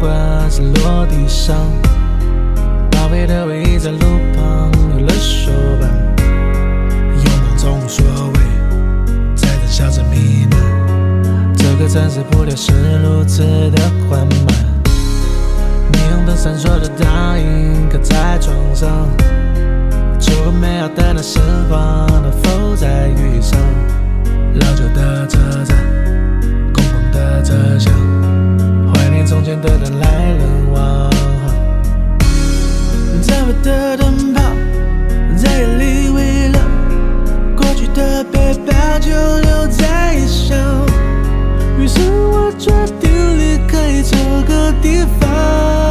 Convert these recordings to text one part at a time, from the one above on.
瓜子落地上，宝贝的围在路旁，有了手板，有梦中无所谓，在灯下着弥漫。这个城市步调是如此的缓慢，霓虹灯闪烁着倒影，刻在窗上，错过美好的那时光，能否再遇上？老旧的车站，空旷的车厢。从前的人来人往，在我的灯泡，在夜里微亮，过去的背包就留在异乡，于是我决定离开这个地方。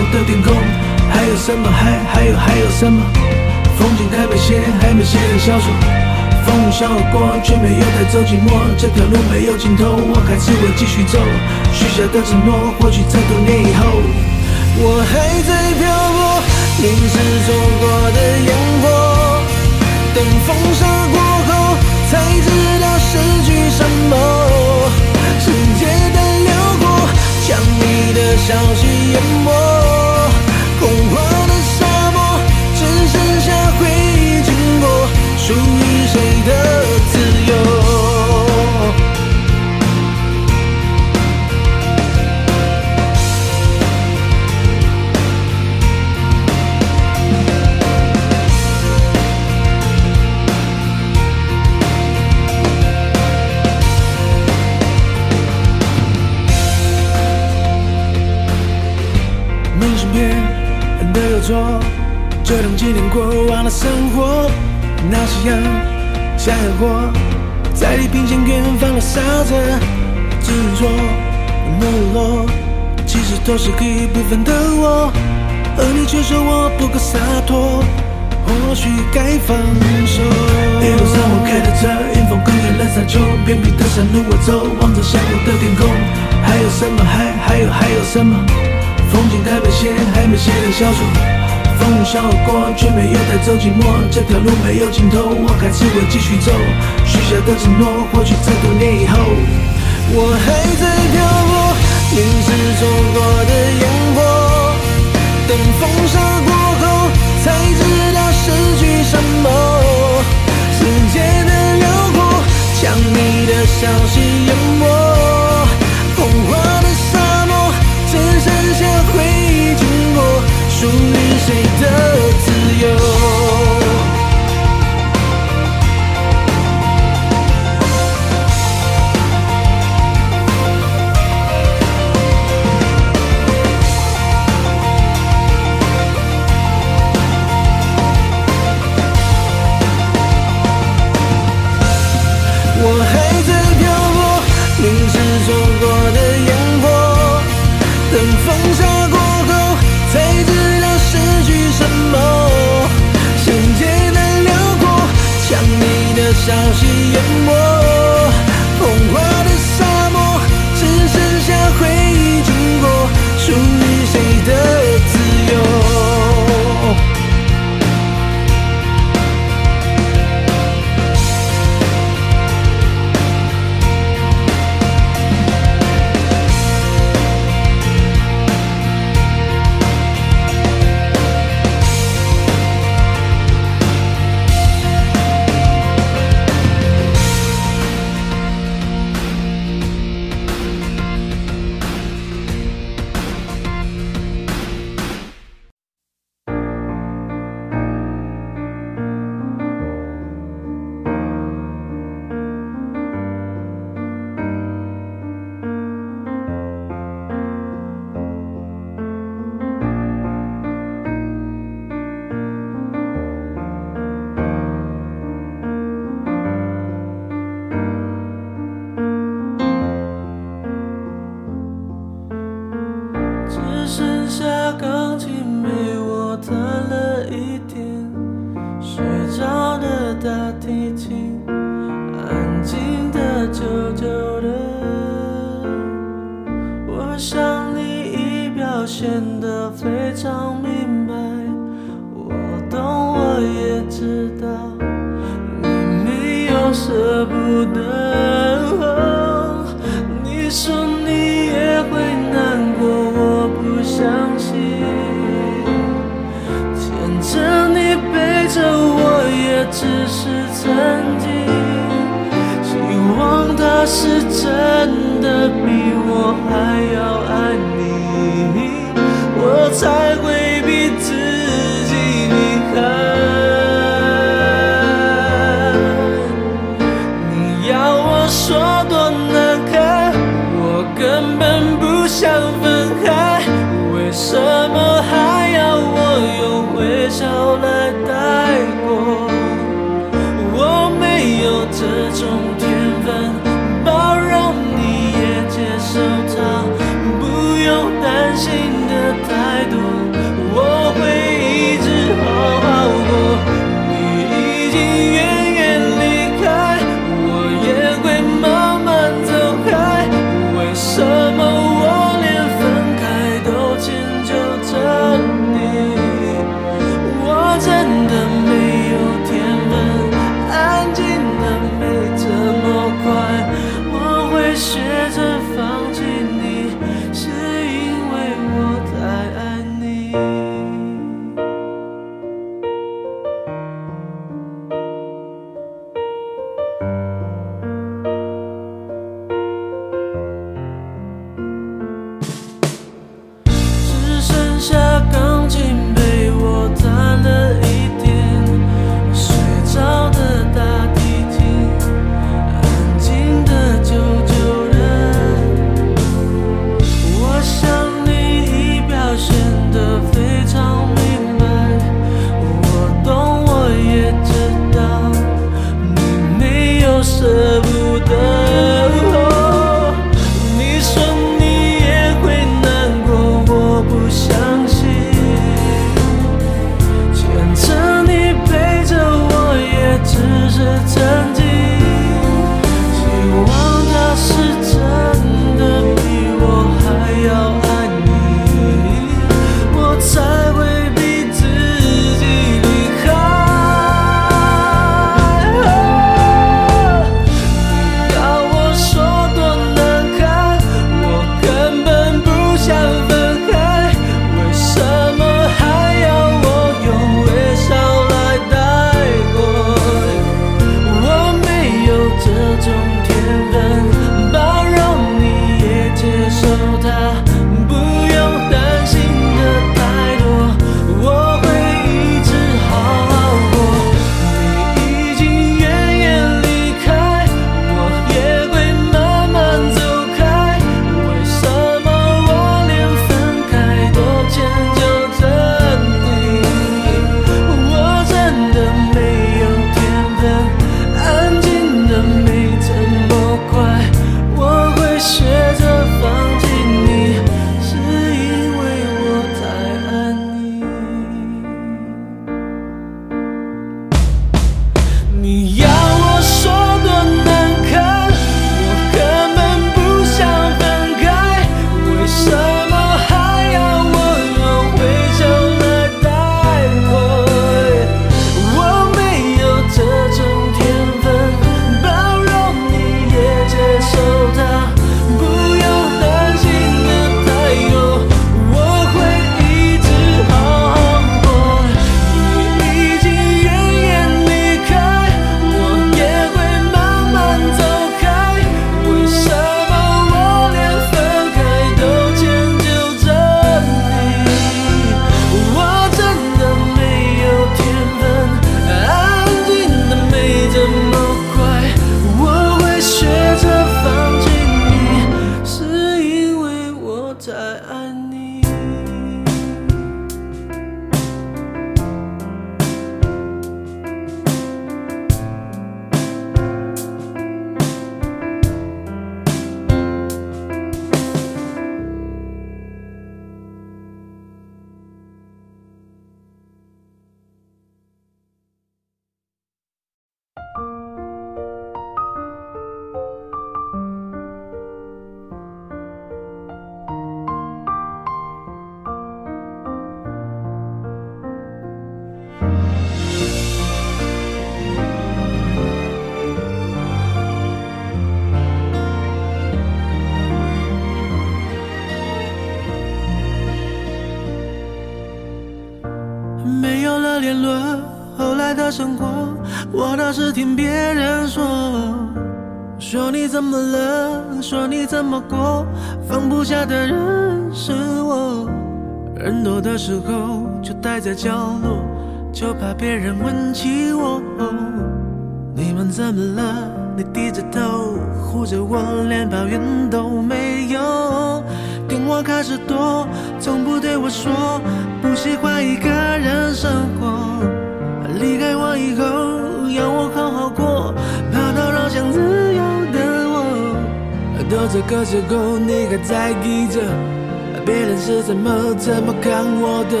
别人是怎么怎么看我的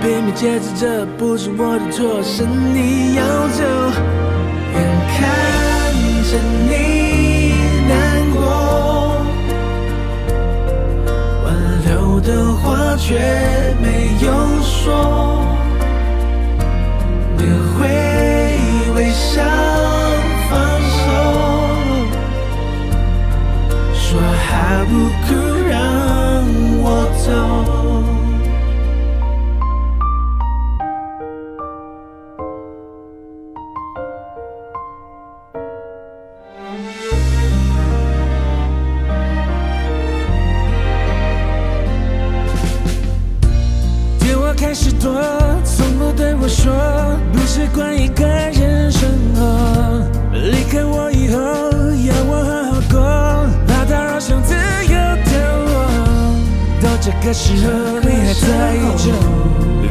拼命解释着不是我的错是你要走。眼看着你难过挽留的话却没有说你会微笑放手说好不哭走电话开始多，从不对我说，不习惯一个人生活，离开我。这个时候你还在意着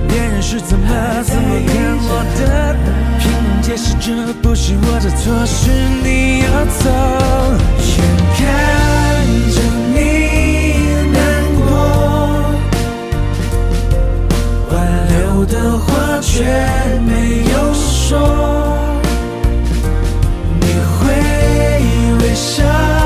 别人是怎么怎么看我的？拼命解释这不是我的错，是你要走。眼看着你难过，挽留的话却没有说，你会微笑。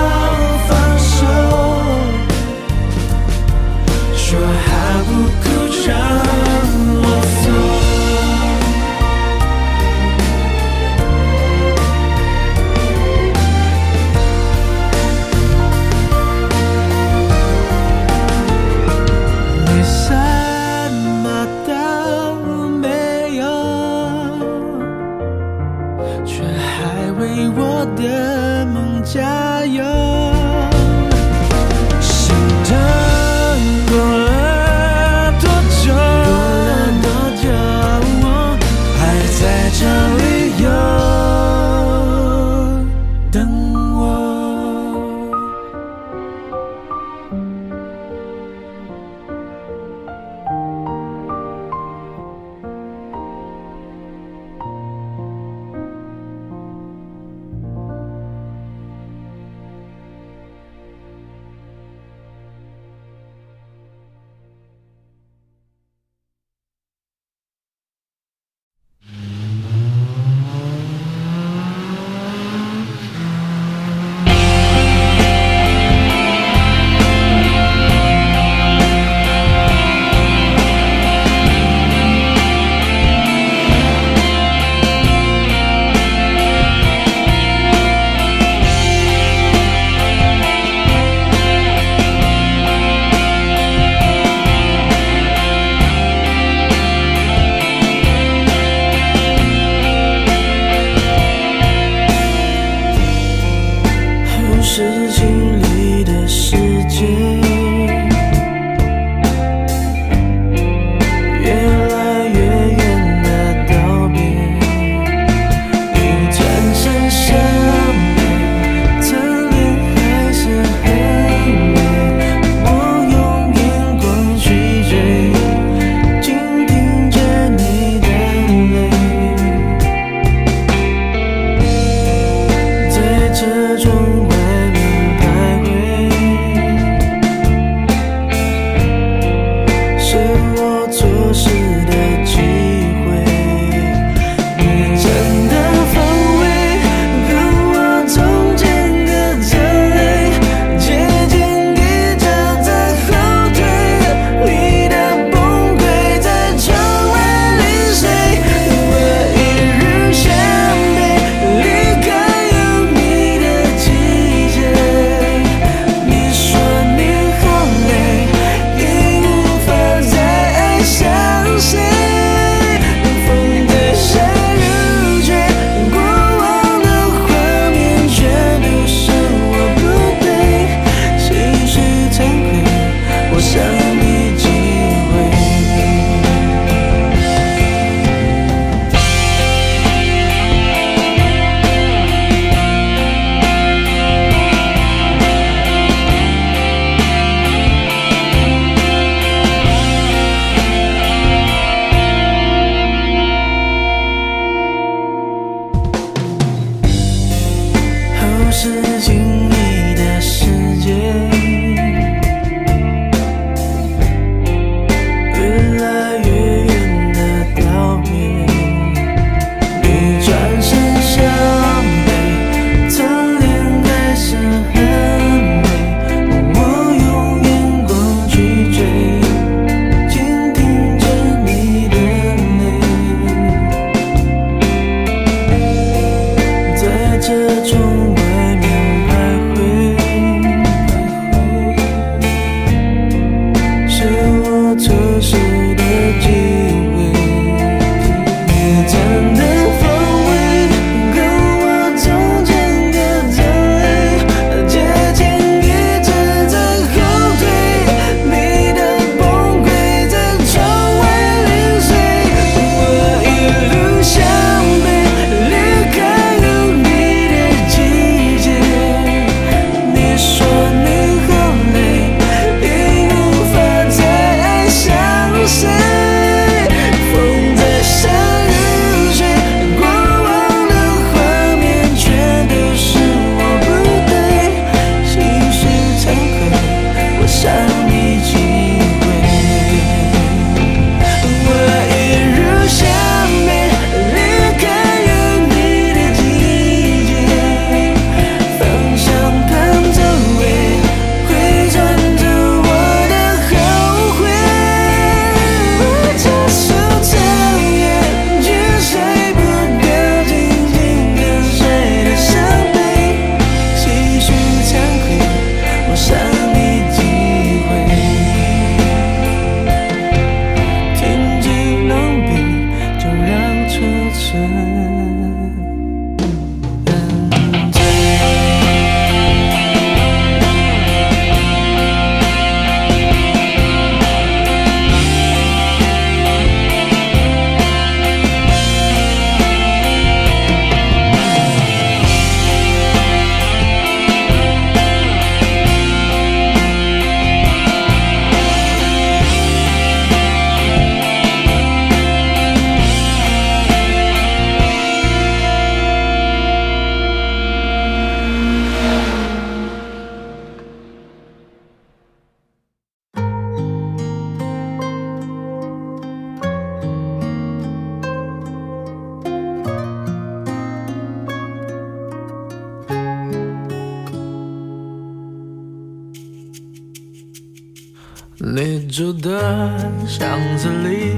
你住的巷子里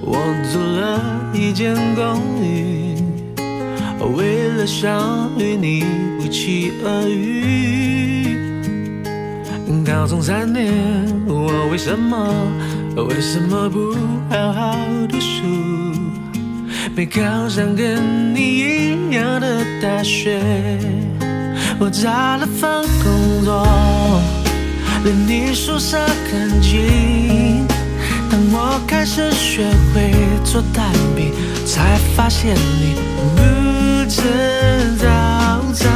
我租了一间公寓为了想与你不期而遇。高中三年我为什么为什么不好好读书？没考上跟你一样的大学我找了份工作。离你宿舍很近，当我开始学会做蛋饼，才发现你不知道，在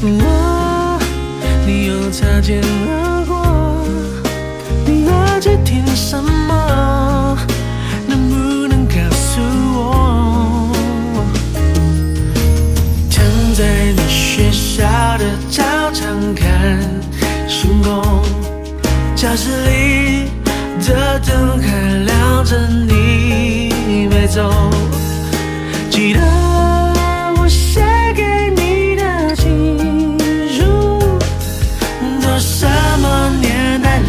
我你又擦肩而过。那几天什么，能不能告诉我？躺在你学校的。教室里的灯还亮着，你没走。记得我写给你的情书，都什么年代了？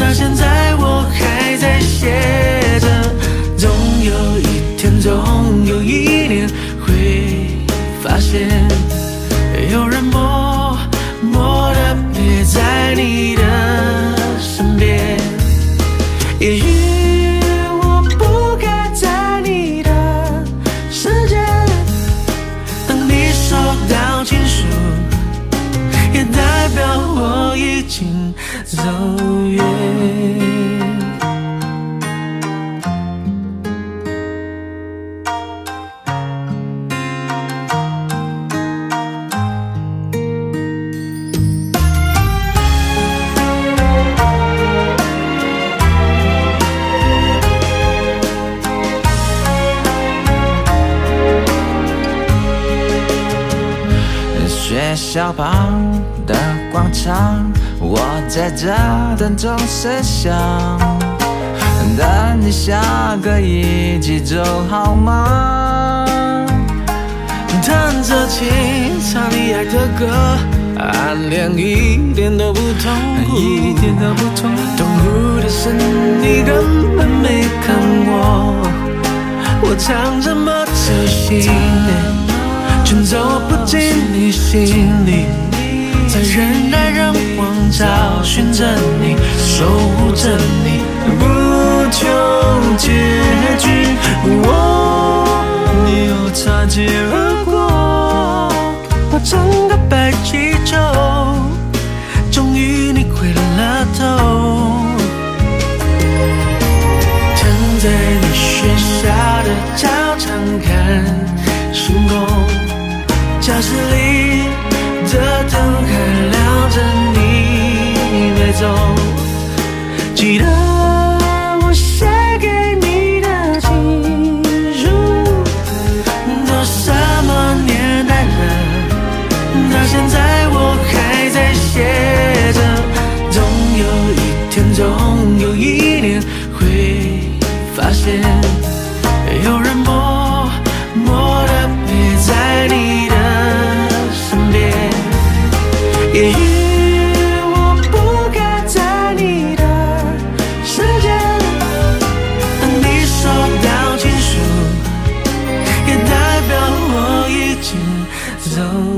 到现在我还在写着。总有一天，总有一年会发现，学校旁的广场，我在这等钟声响，等你下课一起走好吗？弹着琴，唱你爱的歌，暗恋一点都不痛苦，一点都不痛苦。痛苦的是你根本没看我，我唱这么走心，却走不进你心里，在人来人往找寻着你，守护着你，不求结局。我你又擦肩而过，我整个白气球，终于你回了头。站在你学校的操场看星空，教室里的灯还亮着，你没走。记得走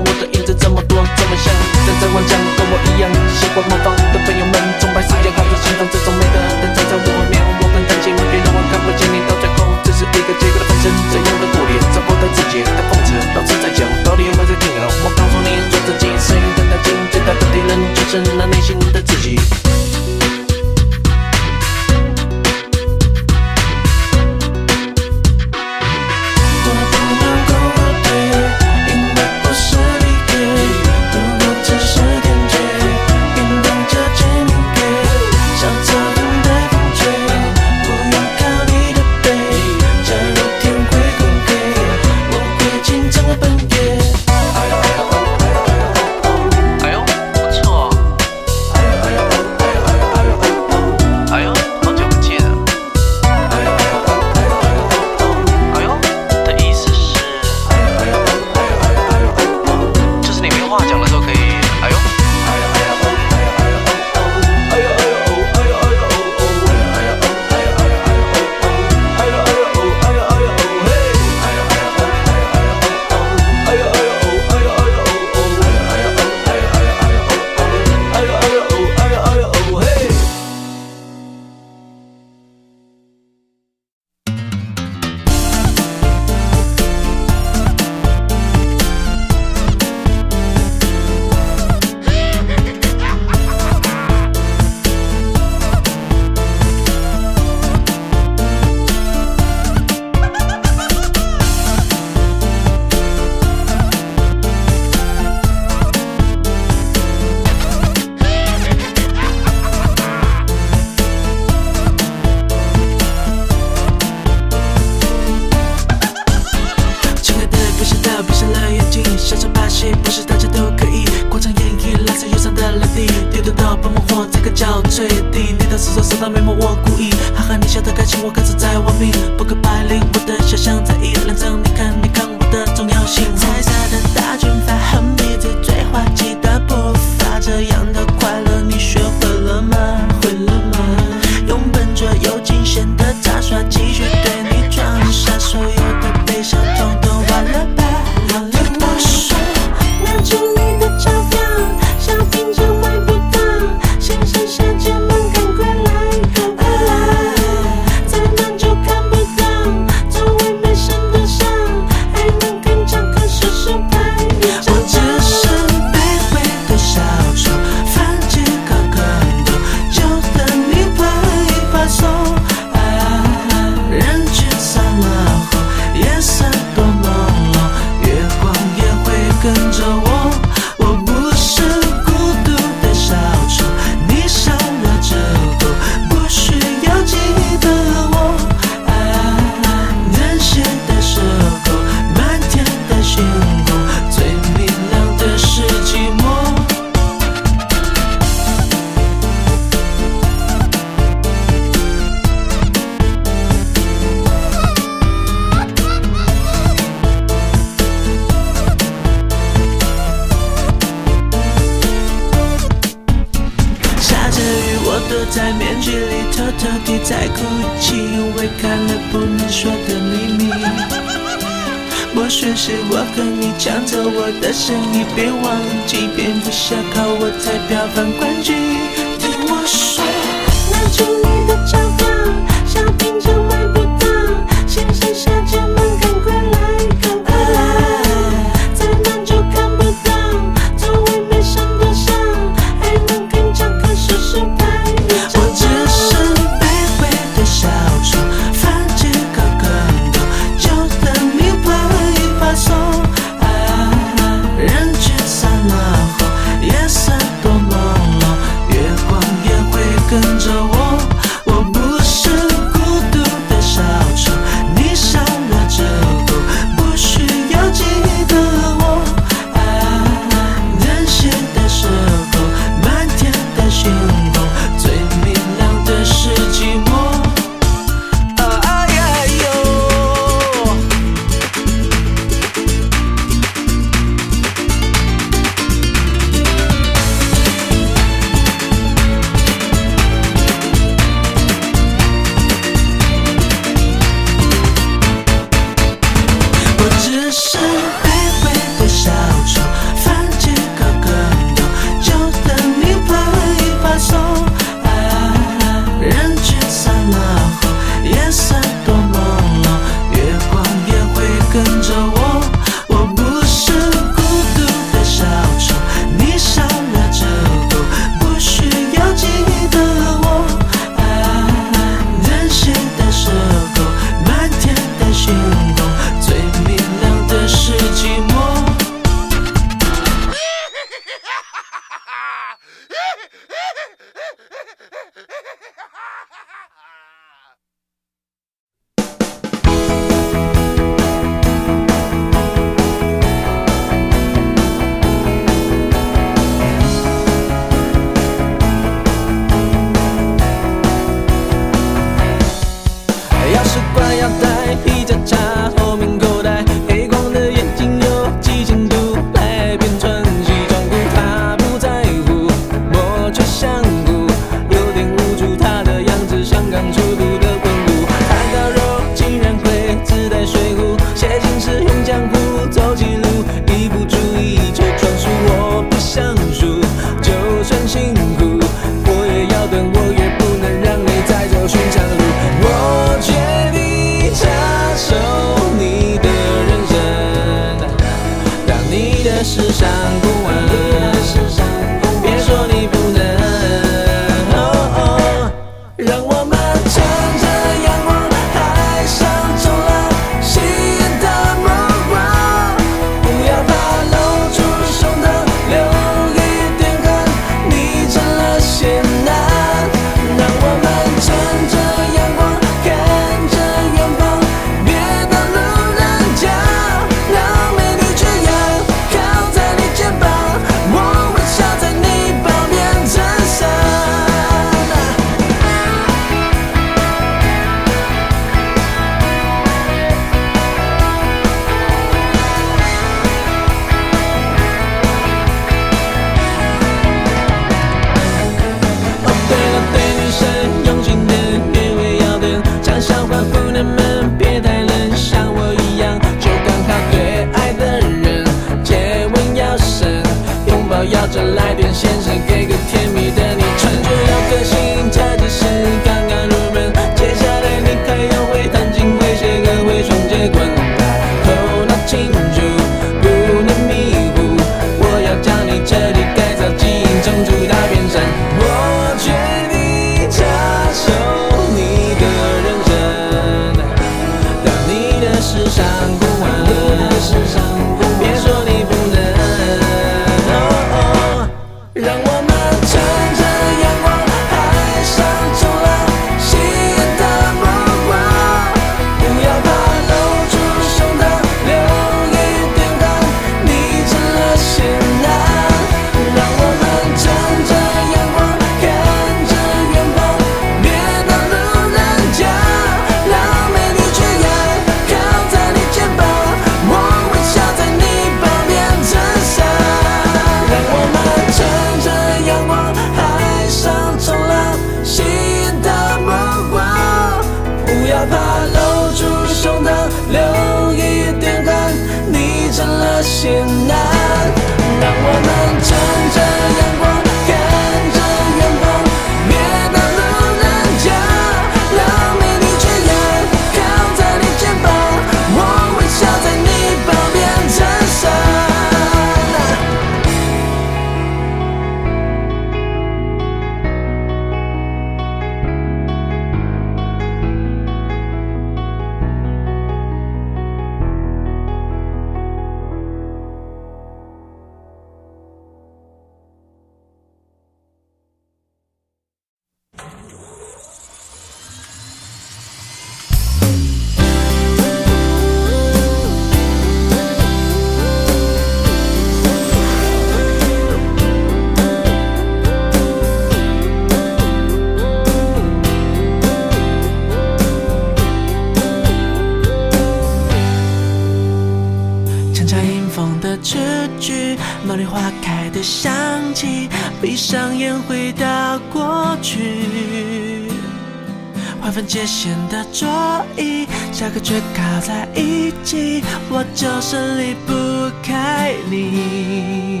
前的桌椅，下课却靠在一起，我就是离不开你。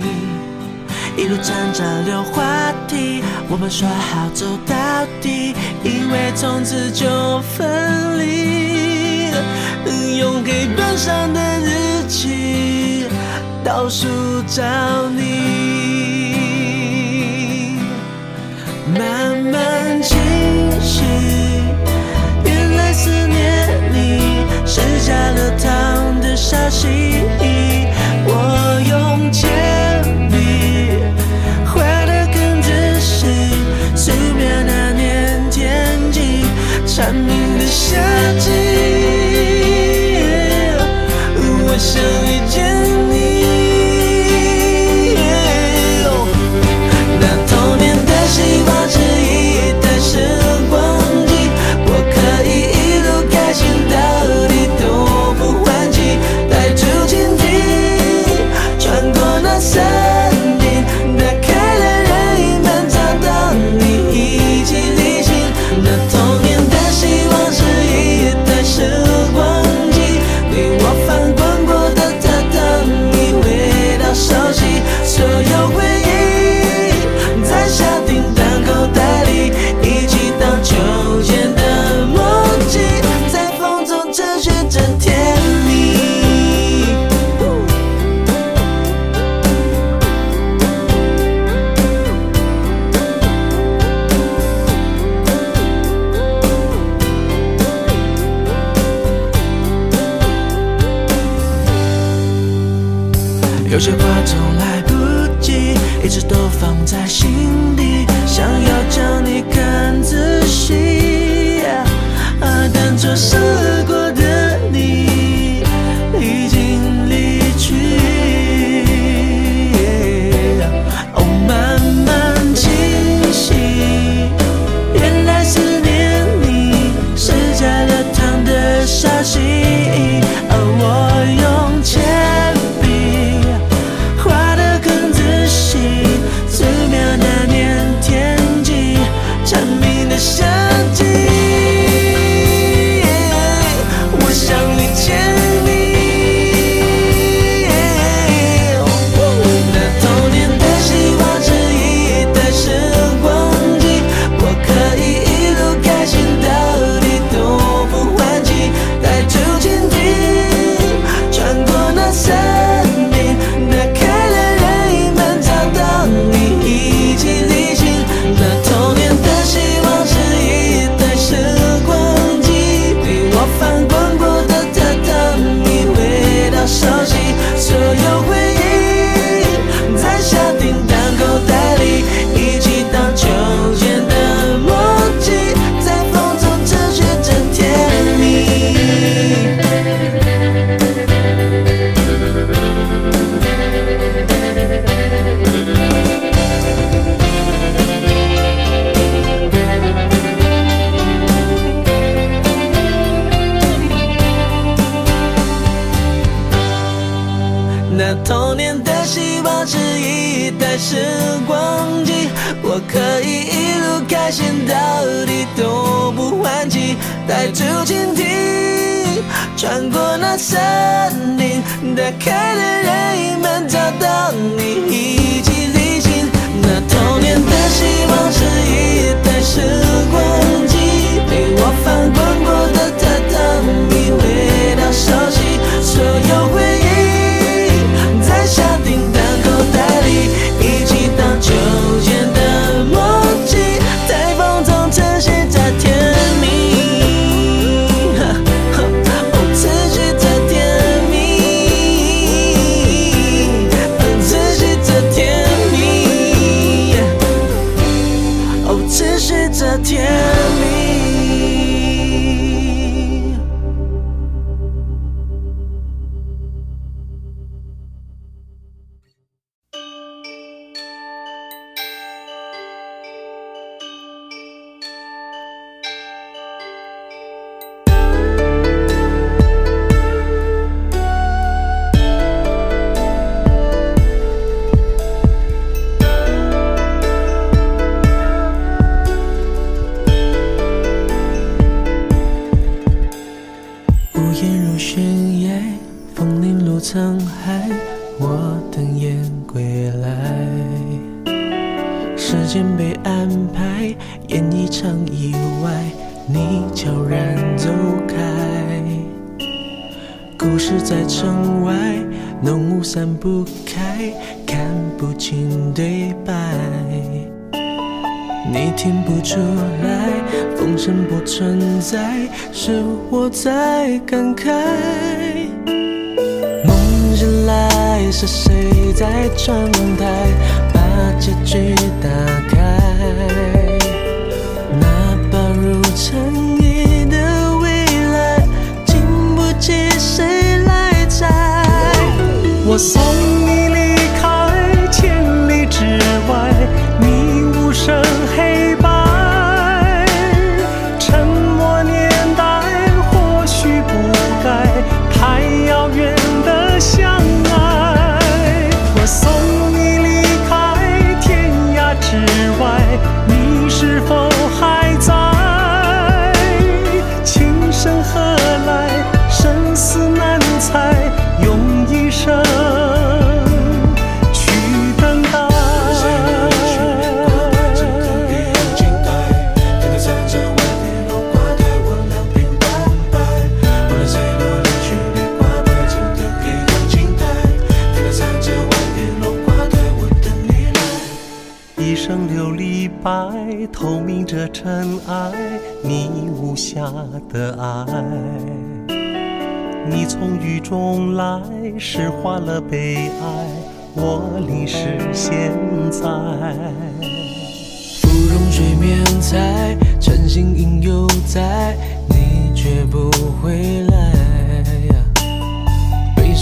一路站着溜话题，我们说好走到底，因为从此就分离。用黑板上的日期倒数找你，慢慢清晰。是加了糖的沙西。我用铅笔画的更仔细，素描那年天气蝉鸣的夏季。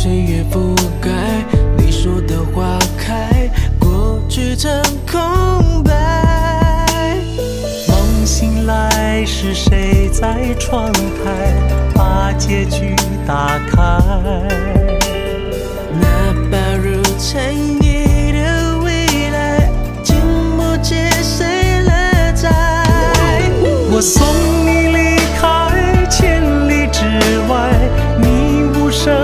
岁月不改你说的花开过去成空白梦醒来是谁在窗台把结局打开那薄如尘埃的未来经不起谁来摘我送你离开千里之外你无声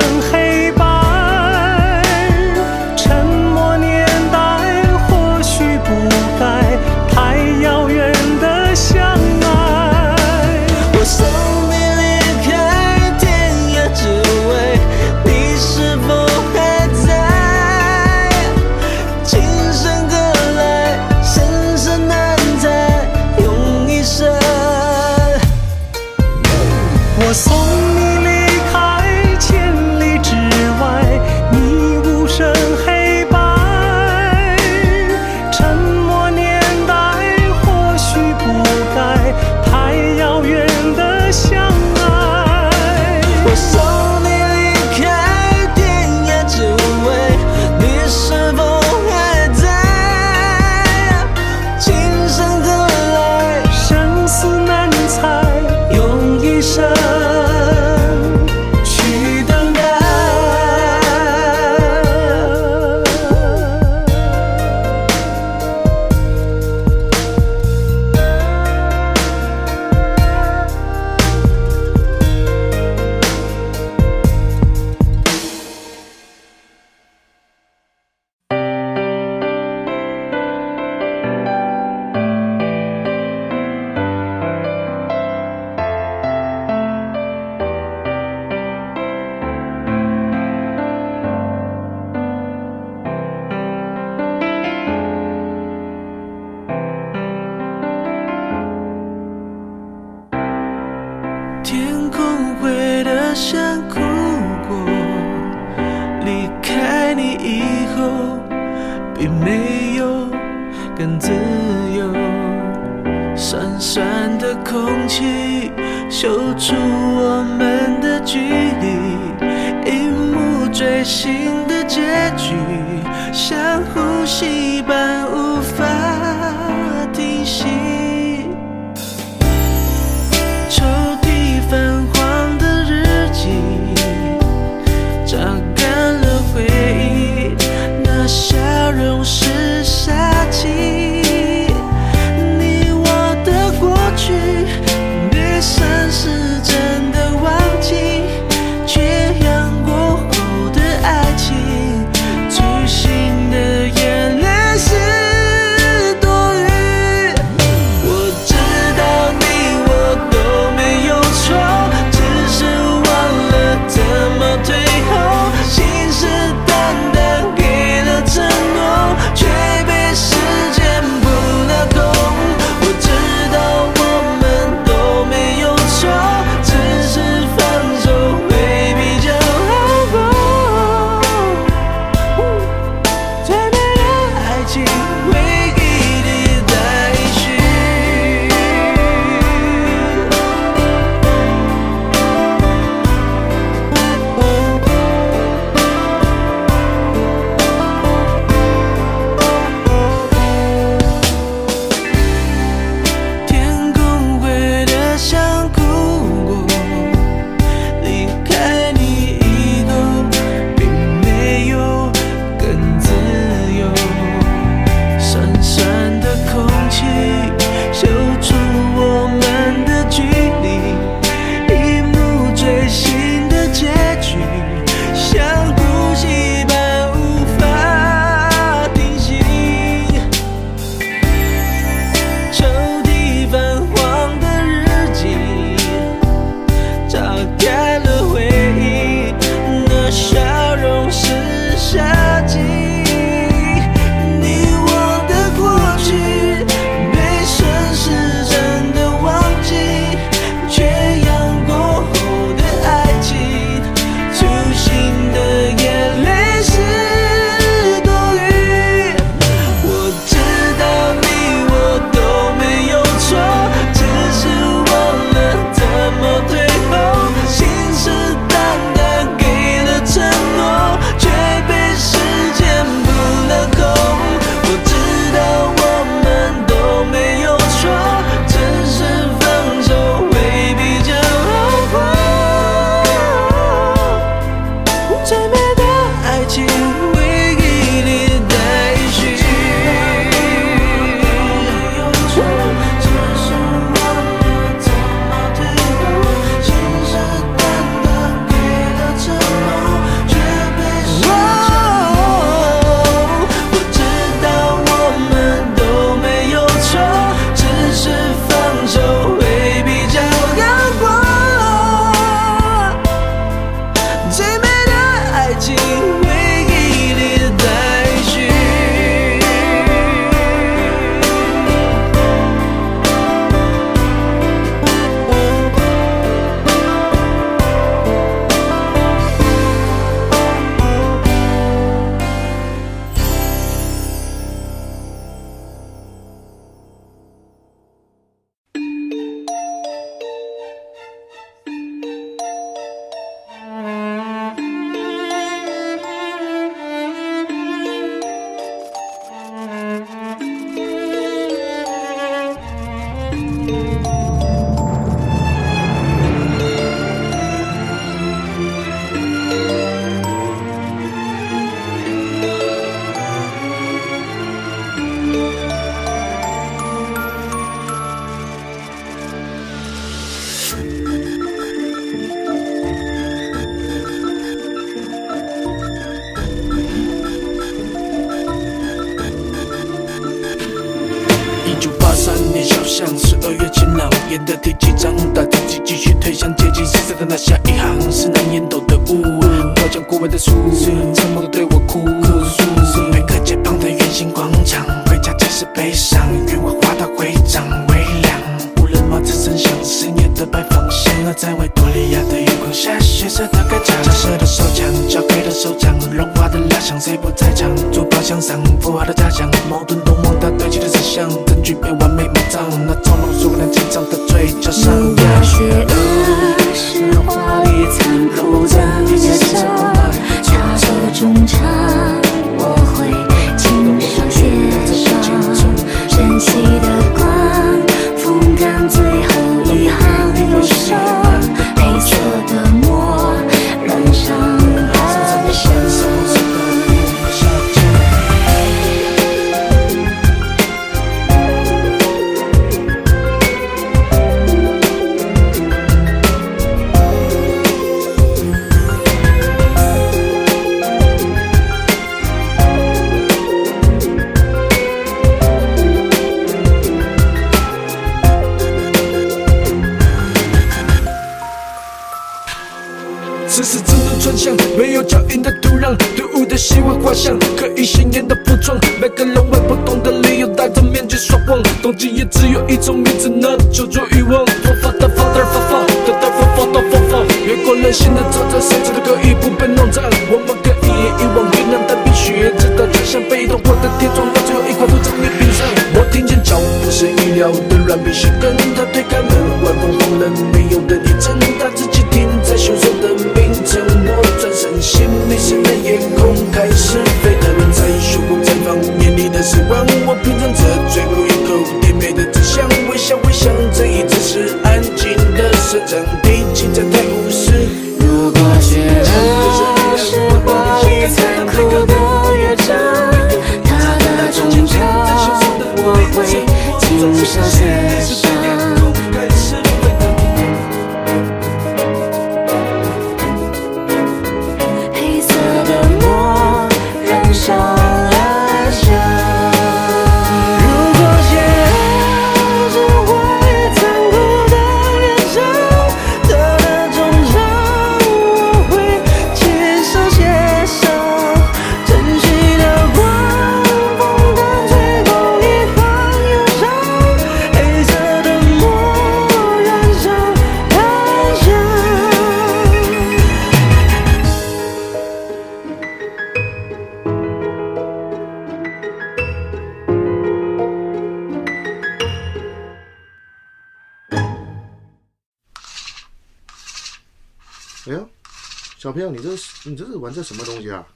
这什么东西啊？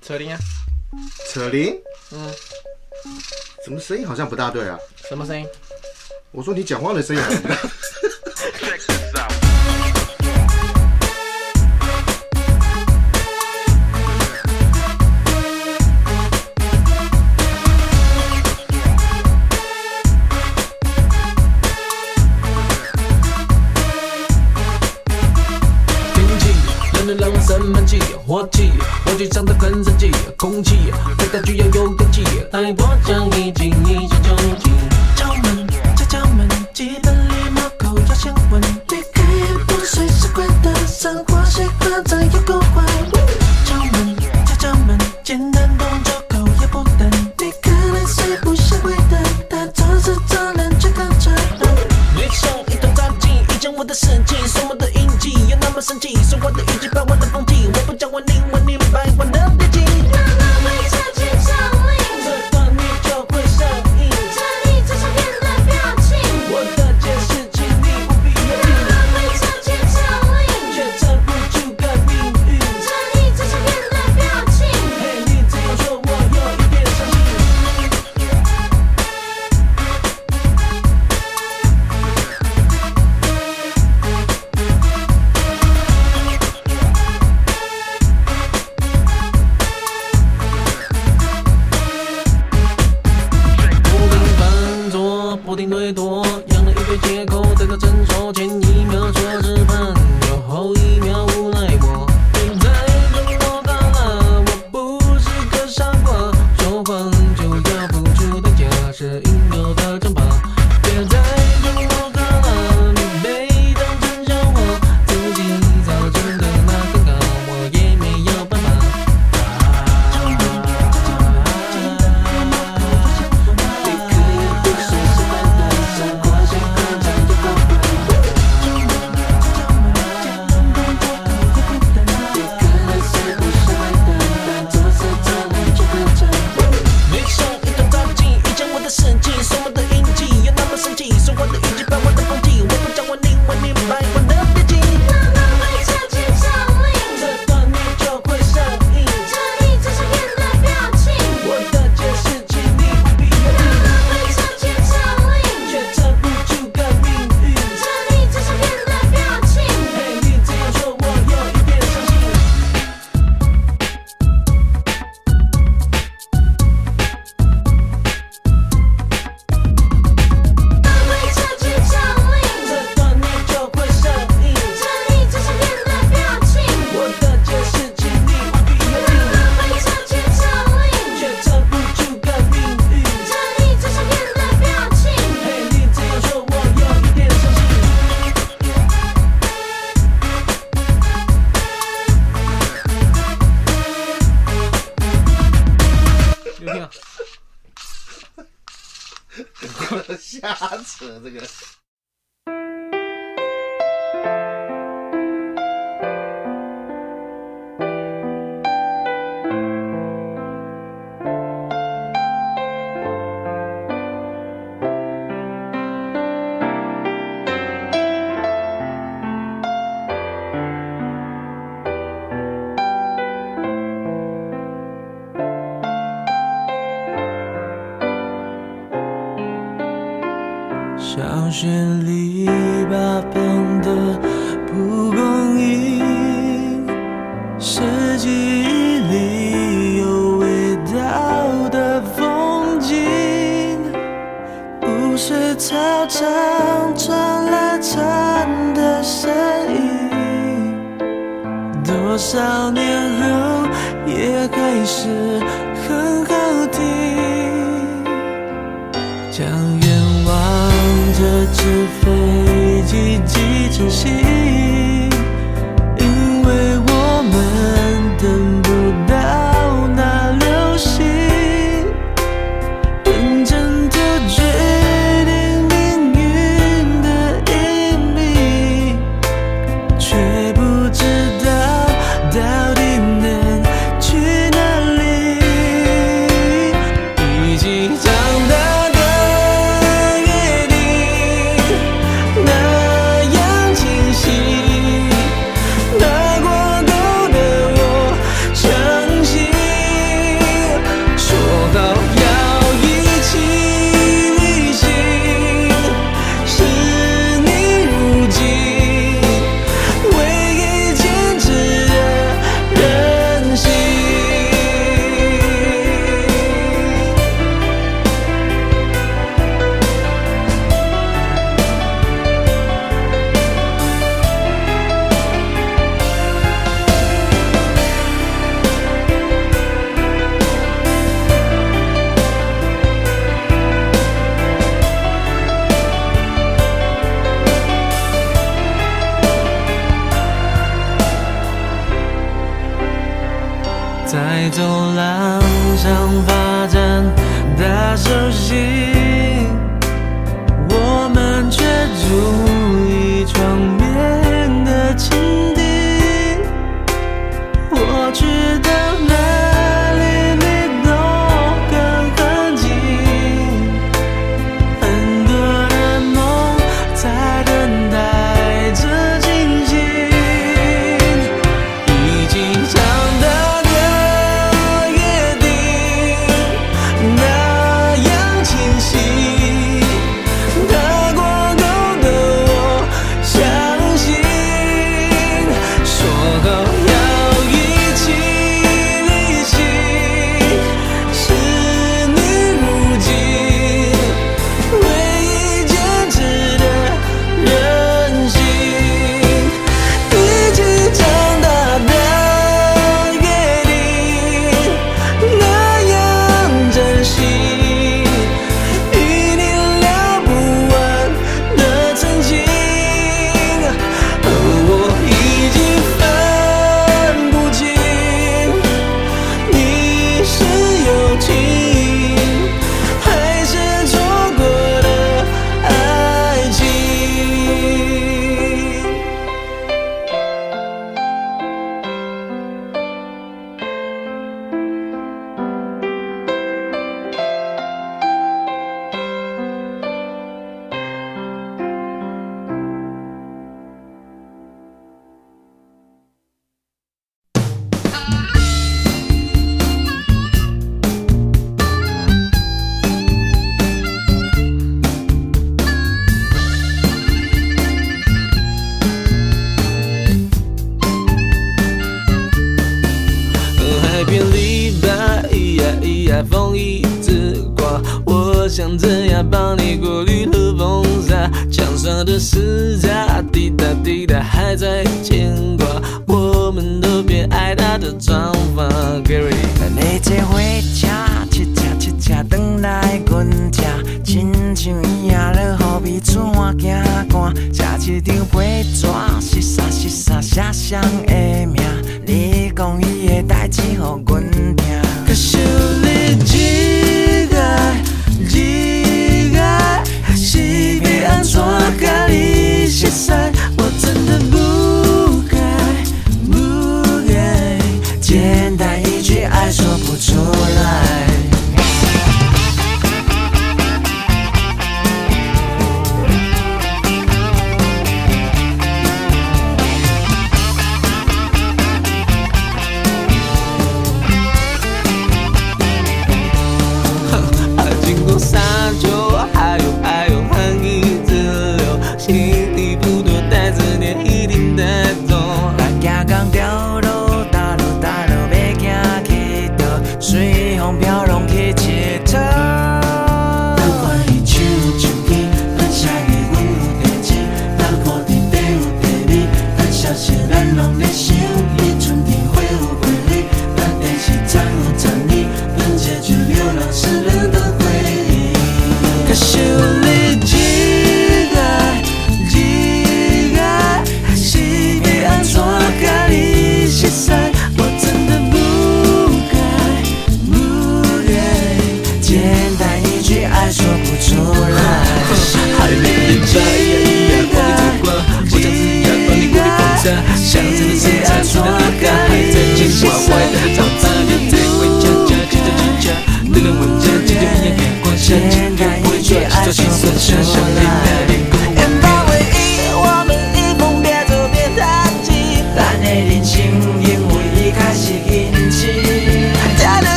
扯铃啊。扯铃？嗯。怎么声音好像不大对啊？什么声音？我说你讲话的声音养了一堆借口，得个诊所前一秒说是朋友，后一秒无奈。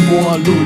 们才刚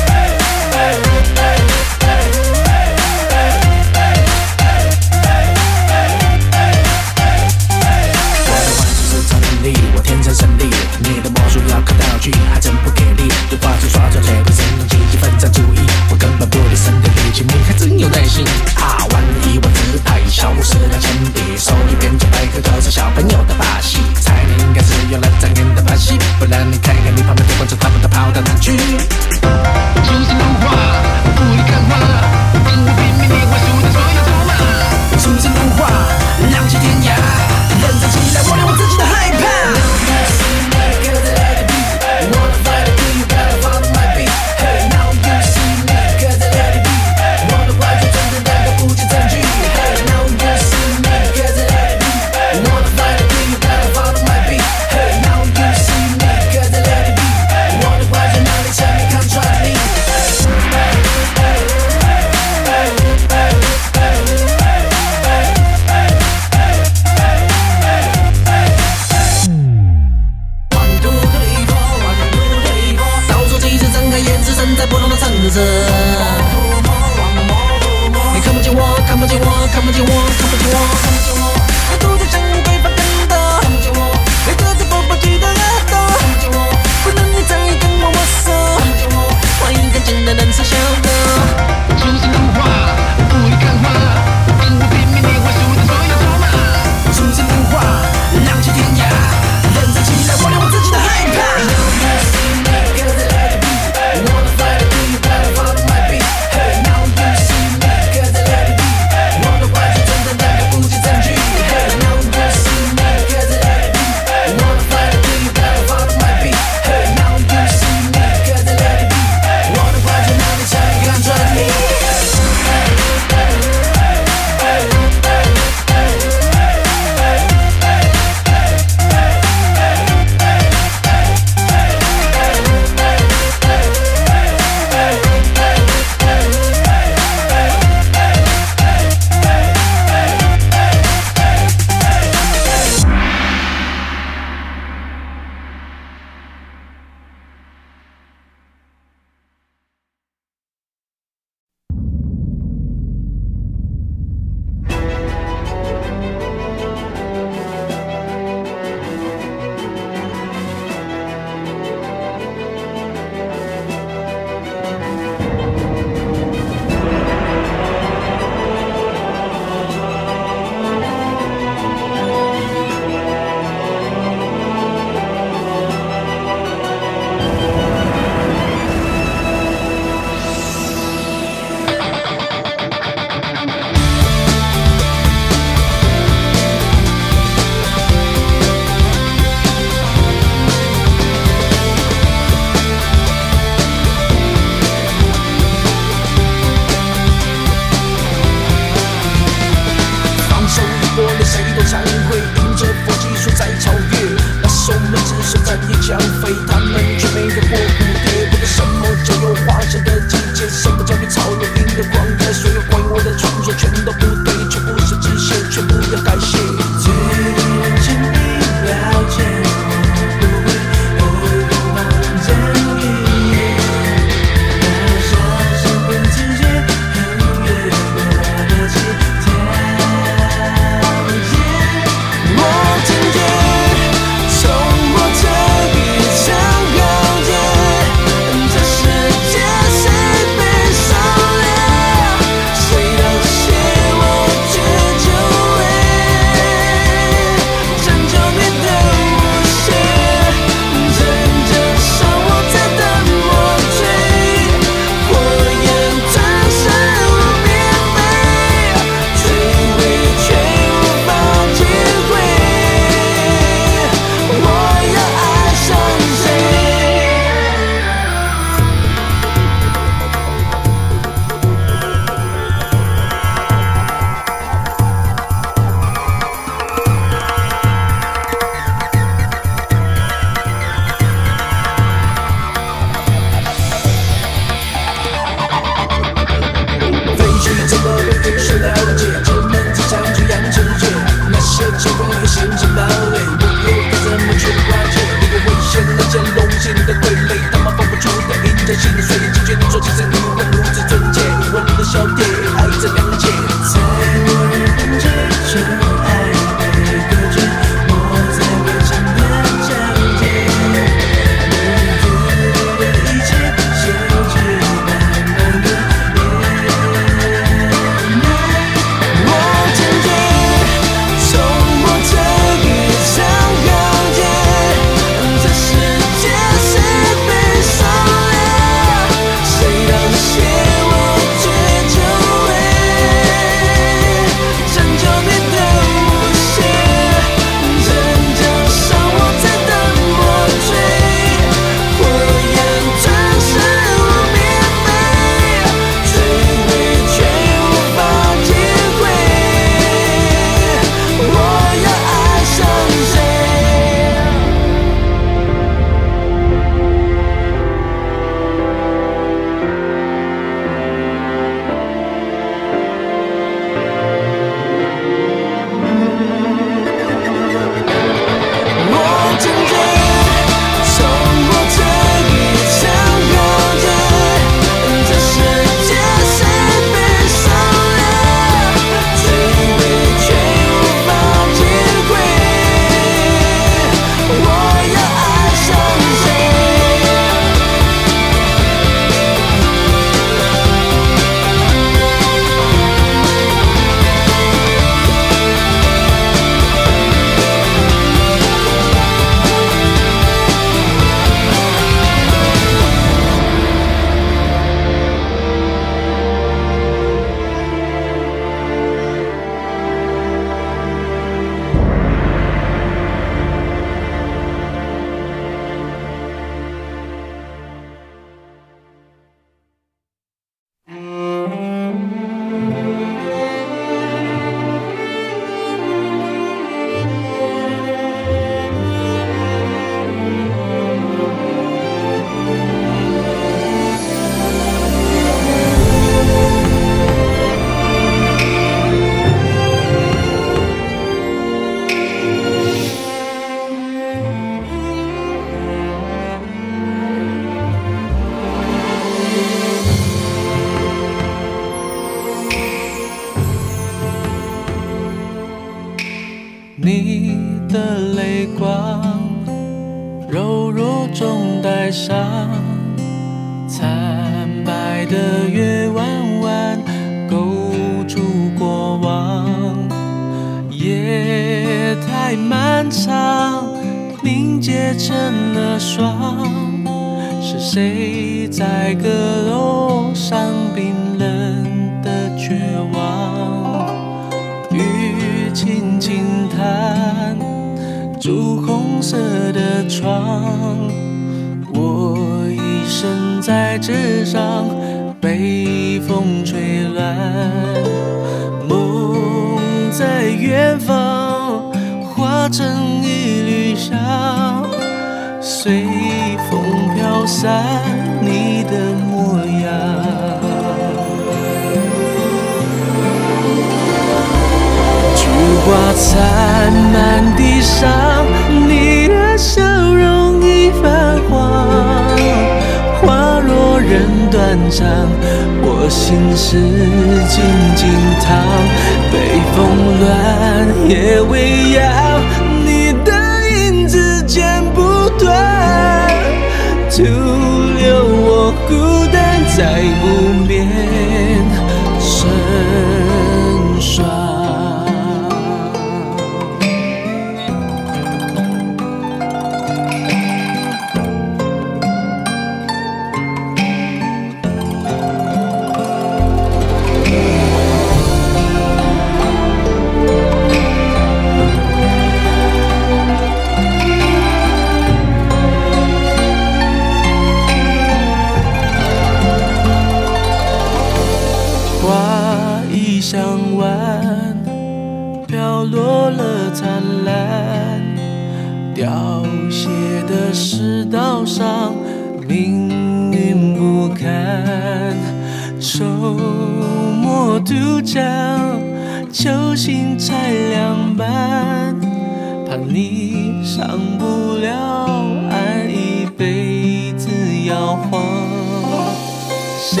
谁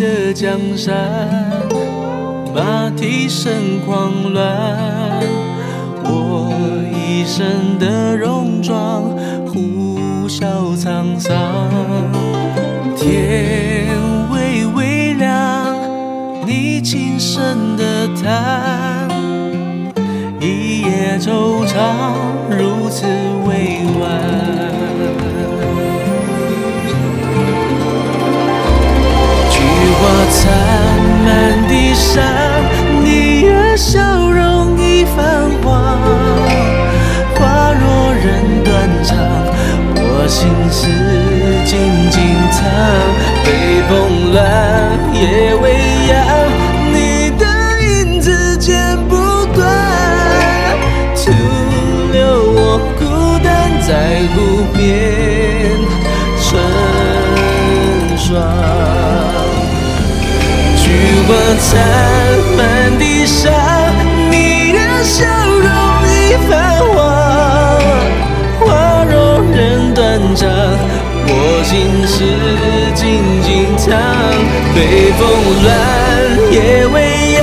的江山，马蹄声狂乱。我一身的戎装，呼啸沧桑。天微微亮，你轻声的叹，一夜惆怅，如此委婉。你的笑容已泛黄。花落人断肠，我心事静静藏。北风乱，夜未央，你的影子剪不断，徒留我孤单在湖边成双。菊花残满地伤，你的笑容已泛黄。花落人断肠，我心事静静藏。北风乱，夜未央，